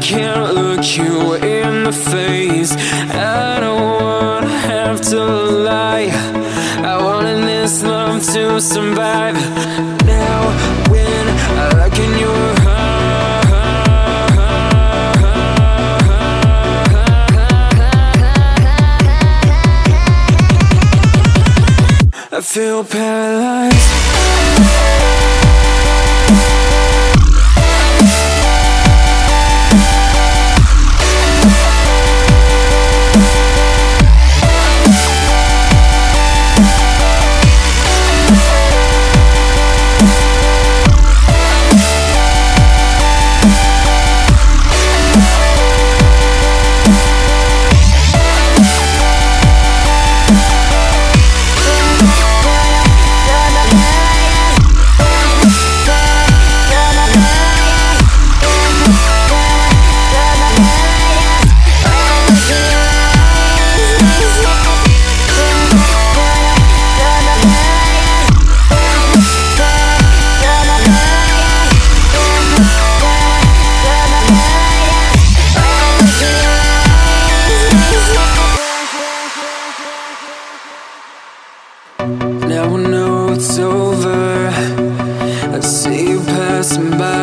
can't look you in the face. I don't wanna have to lie. I wanted this love to survive. Now when I look in your I feel paralyzed know it's over. I see you passing by.